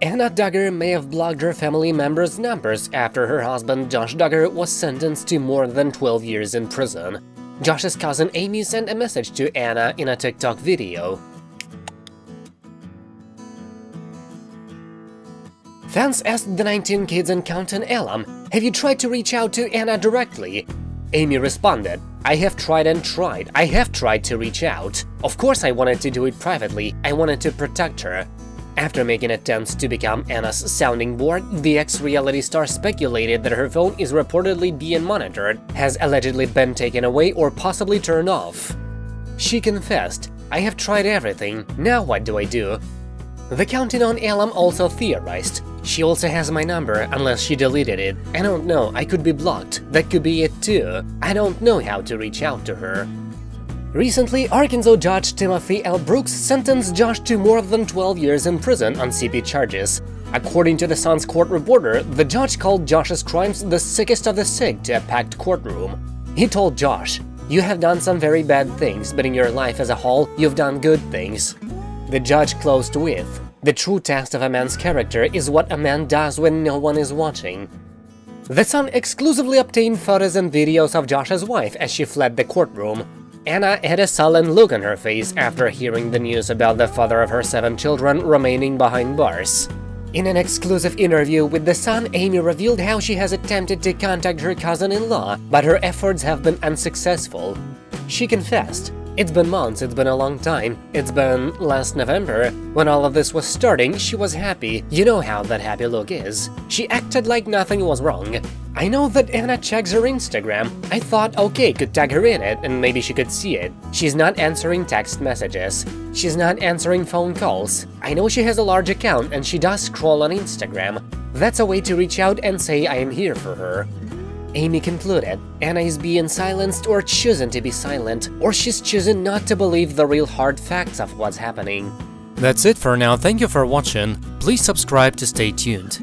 Anna Duggar may have blocked her family members' numbers after her husband Josh Duggar was sentenced to more than 12 years in prison. Josh's cousin Amy sent a message to Anna in a TikTok video. Fans asked the 19 Kids and Counting alum, have you tried to reach out to Anna directly? Amy responded, I have tried and tried, I have tried to reach out. Of course I wanted to do it privately, I wanted to protect her. After making attempts to become Anna's sounding board, the ex-reality star speculated that her phone is reportedly being monitored, has allegedly been taken away or possibly turned off. She confessed, I have tried everything, now what do I do? The Counting on alum also theorized, she also has my number, unless she deleted it. I don't know, I could be blocked, that could be it too. I don't know how to reach out to her. Recently, Arkansas Judge Timothy L. Brooks sentenced Josh to more than 12 years in prison on CP charges. According to the Sun's court reporter, the judge called Josh's crimes the sickest of the sick to a packed courtroom. He told Josh, You have done some very bad things, but in your life as a whole, you've done good things. The judge closed with, The true test of a man's character is what a man does when no one is watching. The Sun exclusively obtained photos and videos of Josh's wife as she fled the courtroom. Anna had a sullen look on her face after hearing the news about the father of her seven children remaining behind bars. In an exclusive interview with The Sun, Amy revealed how she has attempted to contact her cousin-in-law, but her efforts have been unsuccessful. She confessed, it's been months, it's been a long time. It's been last November. When all of this was starting, she was happy. You know how that happy look is. She acted like nothing was wrong. I know that Anna checks her Instagram. I thought, okay, could tag her in it, and maybe she could see it. She's not answering text messages. She's not answering phone calls. I know she has a large account, and she does scroll on Instagram. That's a way to reach out and say I am here for her. Amy concluded, Anna is being silenced or choosing to be silent, or she's choosing not to believe the real hard facts of what's happening. That's it for now, thank you for watching, please subscribe to stay tuned.